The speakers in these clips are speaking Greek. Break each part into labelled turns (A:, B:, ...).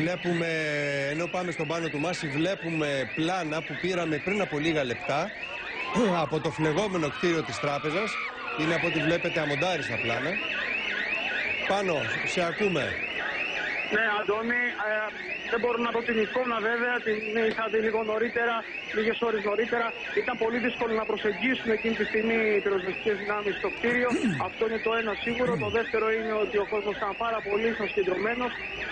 A: βλέπουμε, ενώ πάμε στον πάνω του Μάση, βλέπουμε πλάνα που πήραμε πριν από λίγα λεπτά από το φλεγόμενο κτίριο της τράπεζας. Είναι από ό,τι βλέπετε αμοντάριστα πλάνα. Πάνω, σε ακούμε.
B: Ναι, Αντώνη, ε, δεν μπορώ να δω την εικόνα βέβαια, την είχα δει λίγο νωρίτερα, λίγες ώρες νωρίτερα. Ήταν πολύ δύσκολο να προσεγγίσουν εκείνη τη στιγμή οι πυροσβεστικές δυνάμεις στο κτίριο. Αυτό είναι το ένα σίγουρο. Το δεύτερο είναι ότι ο κόσμος ήταν πάρα πολύ συγκεντρωμένο.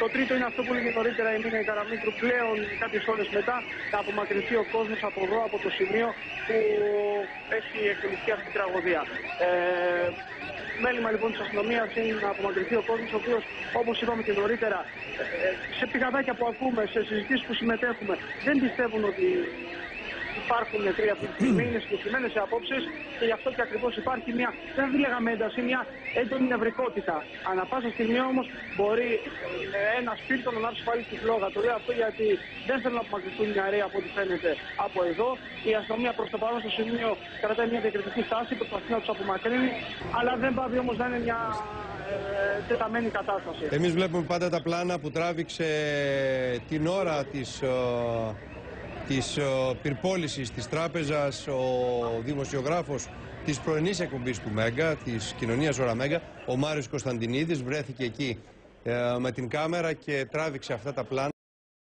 B: Το τρίτο είναι αυτό που λέγε νωρίτερα η Μίνα Καραμίτρου. Πλέον, κάποιες ώρες μετά, θα απομακρυνθεί ο κόσμος από εδώ, από το σημείο που έχει εκτελεστεί αυτή η τραγωδία. Ε, μέλημα λοιπόν της αστυνομίας είναι να απομακρυνθεί ο κόσμος, ο οποίος όπως είπαμε και νωρίτερα, ε, σε πηγαδάκια που ακούμε, σε συζητήσεις που συμμετέχουμε, δεν πιστεύουν ότι υπάρχουν τρία αυτή τη στιγμή, είναι συγκεκριμένες οι απόψεις και γι' αυτό και ακριβώς υπάρχει μια, δεν θα λέγαμε ένταση, μια έντονη νευρικότητα. Ανά πάσα στιγμή όμως μπορεί ε, ένα σπίτι να ανάψει πάλι τη φλόγα. Το λέω αυτό γιατί δεν θέλουν να απομακρυνθούν οι νεαροί από ό,τι φαίνεται από εδώ. Η αστυνομία προς το παρόν στο σημείο κρατάει μια διακριτική στάση, προσπαθεί να τους απομακρύνει, αλλά δεν πάει όμως να είναι μια ε, τεταμένη κατάσταση.
A: Εμείς βλέπουμε πάντα τα πλάνα που τράβηξε την ώρα της, ε, της ε, πυρπόλησης της τράπεζας ο δημοσιογράφος της πρωινής εκπομπής του Μέγκα, της κοινωνίας Ωρα Μέγκα, ο Μάριος Κωνσταντινίδης βρέθηκε εκεί ε, με την κάμερα και τράβηξε αυτά τα πλάνα.